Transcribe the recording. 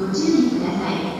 ご注意ください。